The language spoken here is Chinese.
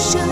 生